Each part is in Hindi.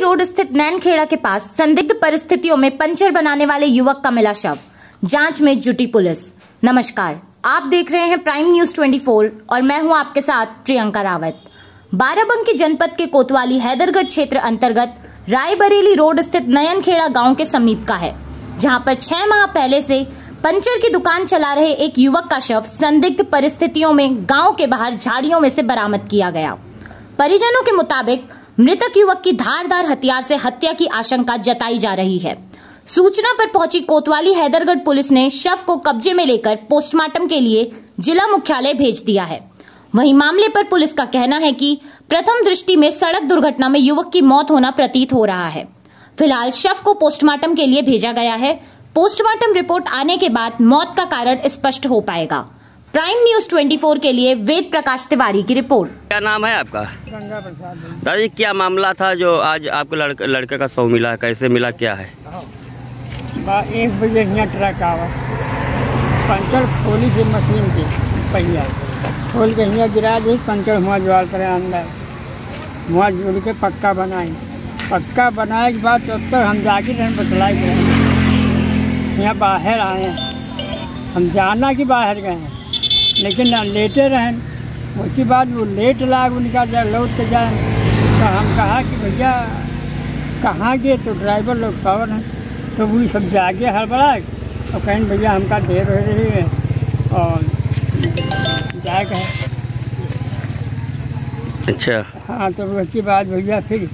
रोड स्थित नैनखेड़ा के पास संदिग्ध परिस्थितियों में पंचर बनाने वाले युवक का मिला शव। जाँच में जुटी पुलिस। नमस्कार। आप देख रहे हैं प्राइम न्यूज़ 24 और मैं हूँ आपके साथ प्रियंका रावत। बाराबंकी जनपद के कोतवाली हैदरगढ़ क्षेत्र अंतर्गत रायबरेली रोड स्थित नयनखेड़ा गाँव के समीप का है, जहाँ पर छह माह पहले से पंचर की दुकान चला रहे एक युवक का शव संदिग्ध परिस्थितियों में गाँव के बाहर झाड़ियों में से बरामद किया गया। परिजनों के मुताबिक मृतक युवक की धारदार हथियार से हत्या की आशंका जताई जा रही है। सूचना पर पहुँची कोतवाली हैदरगढ़ पुलिस ने शव को कब्जे में लेकर पोस्टमार्टम के लिए जिला मुख्यालय भेज दिया है। वहीं मामले पर पुलिस का कहना है कि प्रथम दृष्टि में सड़क दुर्घटना में युवक की मौत होना प्रतीत हो रहा है। फ़िलहाल शव को पोस्टमार्टम के लिए भेजा गया है। पोस्टमार्टम रिपोर्ट आने के बाद मौत का कारण स्पष्ट हो पाएगा। प्राइम न्यूज़ 24 के लिए वेद प्रकाश तिवारी की रिपोर्ट। क्या नाम है आपका? गंगा प्रसाद दादी क्या मामला था जो आज आपको लड़के लड़के का शव मिला? है कैसे मिला? क्या है? एक बजे यहाँ ट्रक आवा। पंचर खोली से मशीन की पहिया। खोल के यहाँ गिरा दी पंचर हुआ ज्वाल करे अंदर। हुआ जुड़ के पक्का बनाए पक्का बनाए के बाद तब तक हम जाके रहें बतलाई गए। यहाँ बाहर आए हम जाना कि बाहर गए हैं? लेकिन ना लेटे रहें। उसके बाद वो लेट लाग उनका जब लौट के जाए तो हम कहा कि भैया कहाँ गए? तो ड्राइवर लोग कौन हैं। तो वो सब जाके हड़बड़ाए। और कहें भैया हमका देर हो रही है। और जाए कहे। अच्छा। हाँ तो उसके बाद भैया फिर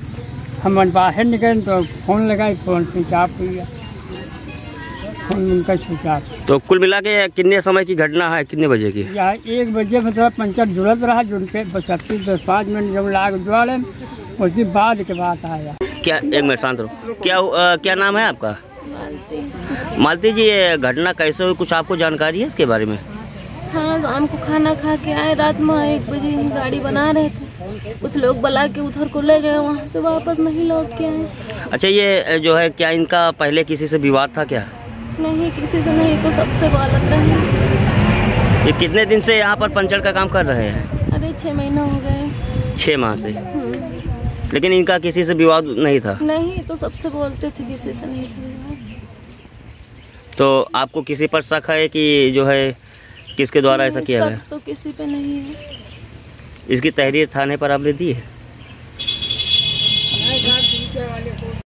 हम बाहर निकले तो फ़ोन लगाए फ़ोन स्विच ऑफ़ हो गया। फ़ोन उनका ऑफ़ तो कुल मिला के कितने समय की घटना है? कितने बजे की? यहाँ एक बजे मतलब पंचर जुड़त रहा जुड़ के बस अस्सी दस पाँच मिनट जब लाग जुड़े उसके बाद के बात आया। क्या एक मिनट शांत रहो। क्या अ, क्या नाम है आपका? मालती जी ये घटना कैसे हुई? कुछ आपको जानकारी है इसके बारे में? हाँ शाम को खाना खा के आए रात में एक बजे ही गाड़ी बना रहे थे। कुछ लोग बुला के उधर को ले गए वहाँ से वापस नहीं लौट के आए। अच्छा ये जो है क्या इनका पहले किसी से विवाद था क्या? नहीं किसी से नहीं तो सबसे गलत रहे ये कितने दिन से यहाँ पर पंचर का काम कर रहे हैं? अरे छः महीना हो गए। छः माह से? हम्म, लेकिन इनका किसी से विवाद नहीं था? नहीं तो सबसे बोलते थे किसी से नहीं थे तो आपको किसी पर शक है कि जो है किसके द्वारा ऐसा किया गया? तो किसी पे नहीं है। इसकी तहरीर थाने पर आपने दी है?